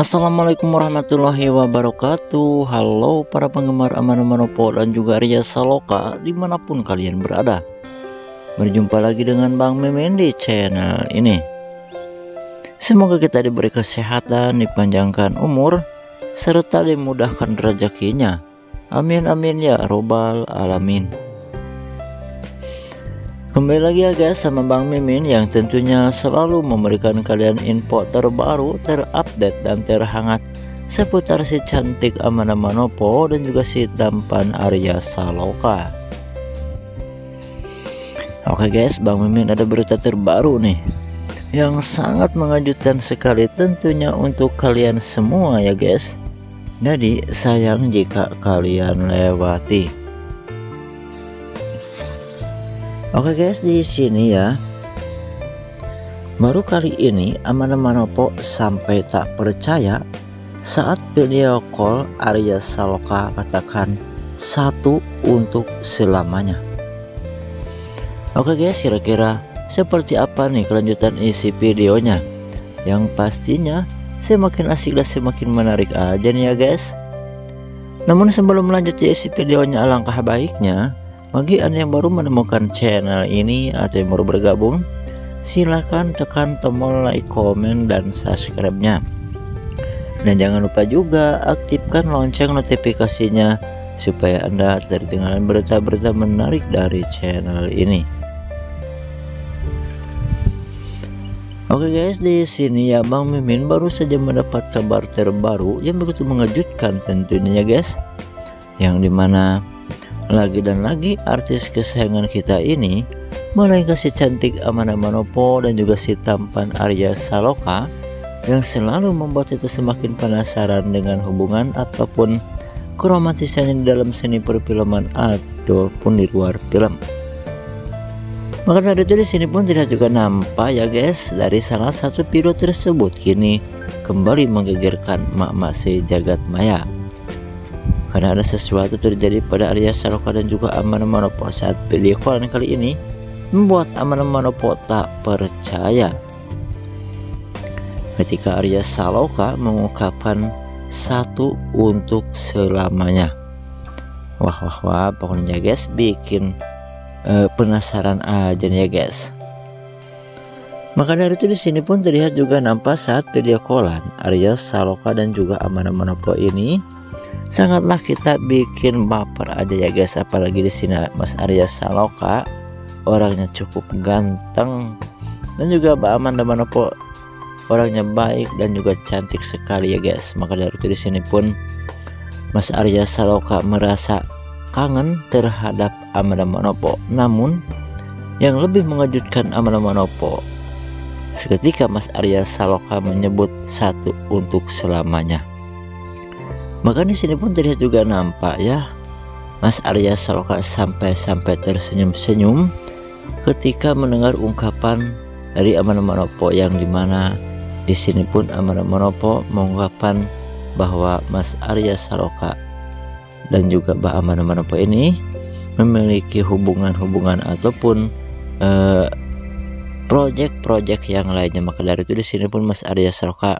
Assalamualaikum warahmatullahi wabarakatuh. Halo para penggemar Aman Manopo dan juga Ria Saloka di mana pun kalian berada. Berjumpa lagi dengan Bang Mimin di channel ini. Semoga kita diberi kesehatan, dipanjangkan umur Serta dimudahkan rezekinya. Amin amin ya robbal alamin Kembali lagi ya guys sama Bang Mimin yang tentunya selalu memberikan kalian info terbaru, terupdate dan terhangat seputar si cantik Amanda Manopo dan juga si tampan Arya Saloka. Oke guys, Bang Mimin ada berita terbaru nih yang sangat mengejutkan sekali tentunya untuk kalian semua ya guys. Jadi sayang jika kalian lewati. Oke guys di sini ya Baru kali ini Amanda Manopo sampai tak percaya saat video call Arya Saloka katakan satu untuk selamanya. Oke guys kira-kira seperti apa nih kelanjutan isi videonya? Yang pastinya semakin asik dan semakin menarik aja nih ya guys. Namun sebelum lanjut isi videonya alangkah baiknya bagi Anda yang baru menemukan channel ini atau yang baru bergabung, silahkan tekan tombol like, komen, dan subscribe-nya. Dan jangan lupa juga aktifkan lonceng notifikasinya supaya Anda terdengar berita-berita menarik dari channel ini. Oke guys, di sini ya Bang Mimin baru saja mendapat kabar terbaru yang begitu mengejutkan tentunya ya guys. Yang di mana lagi dan lagi artis kesayangan kita ini melainkan si cantik Amanda Manopo dan juga si tampan Arya Saloka yang selalu membuat kita semakin penasaran dengan hubungan ataupun keromantisannya di dalam seni perfilman ataupun di luar film. Maka dari itu di sini pun tidak juga nampak ya guys dari salah satu video tersebut kini kembali menggegerkan mak-mak si jagat maya karena ada sesuatu terjadi pada Arya Saloka dan juga Aman Manopo. Saat video call kali ini membuat Aman Manopo tak percaya. Ketika Arya Saloka mengungkapkan satu untuk selamanya. Wah wah wah pokoknya guys bikin uh, penasaran aja nih ya guys. Maka dari itu di sini pun terlihat juga nampak saat video callan Arya Saloka dan juga Amana Manopo ini sangatlah kita bikin baper aja ya guys apalagi di sini Mas Arya Saloka orangnya cukup ganteng dan juga Mbak Amanda Manopo orangnya baik dan juga cantik sekali ya guys. Maka dari itu di sini pun Mas Arya Saloka merasa kangen terhadap Amanda Manopo. Namun yang lebih mengejutkan Amanda Manopo seketika Mas Arya Saloka menyebut satu untuk selamanya maka di sini pun terlihat juga nampak ya Mas Arya Saloka sampai-sampai tersenyum-senyum ketika mendengar ungkapan dari Aman Manopo yang di mana di sini pun Aman Manopo mengungkapkan bahwa Mas Arya Saloka dan juga Mbak Aman Manopo ini memiliki hubungan-hubungan ataupun uh, project-project yang lainnya. Maka dari itu di sini pun Mas Arya Saloka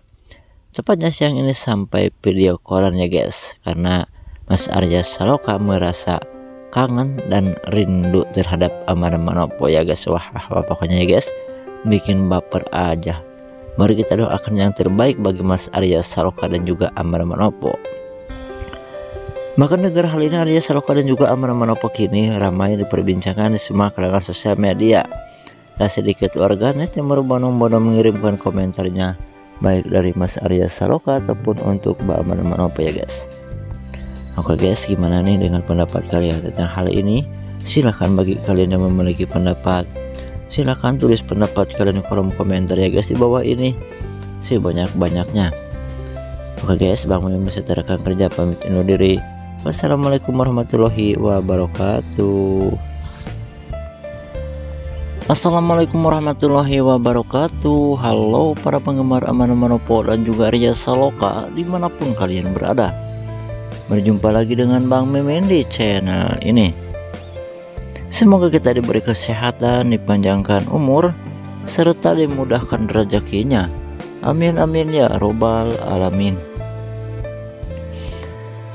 Tepatnya siang ini sampai video callan ya guys. Karena Mas Arya Saloka merasa kangen dan rindu terhadap Amanda Manopo ya guys. Wah, wah pokoknya ya guys. Bikin baper aja. Mari kita doakan yang terbaik bagi Mas Arya Saloka dan juga Amanda Manopo maka negara hal ini Arya Saloka dan juga Amanda Manopo kini ramai diperbincangkan di semua kalangan sosial media. Tak sedikit warganet yang berbondong-bondong mengirimkan komentarnya baik dari Mas Arya Saloka ataupun untuk Mbak Aman Manopo ya guys. Oke guys gimana nih dengan pendapat kalian tentang hal ini? Silahkan bagi kalian yang memiliki pendapat silahkan tulis pendapat kalian di kolom komentar ya guys di bawah ini. Sebanyak-banyaknya. Oke guys Bang Mimin beserta kerja pamit undur diri. Wassalamualaikum warahmatullahi wabarakatuh Assalamualaikum warahmatullahi wabarakatuh. Halo para penggemar Aman Manopo dan juga Ria Saloka di mana pun kalian berada. Berjumpa lagi dengan Bang Mimin di channel ini. Semoga kita diberi kesehatan, dipanjangkan umur Serta dimudahkan rezekinya. Amin amin ya robbal alamin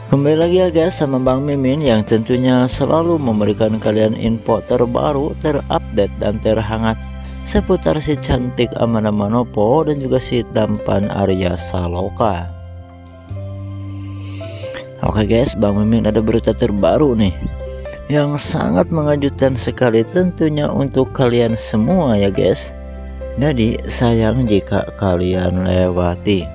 Kembali lagi ya guys sama Bang Mimin yang tentunya selalu memberikan kalian info terbaru, terupdate dan terhangat seputar si cantik Amanda Manopo dan juga si tampan Arya Saloka. Oke guys, Bang Mimin ada berita terbaru nih yang sangat mengejutkan sekali tentunya untuk kalian semua ya guys. Jadi sayang jika kalian lewati.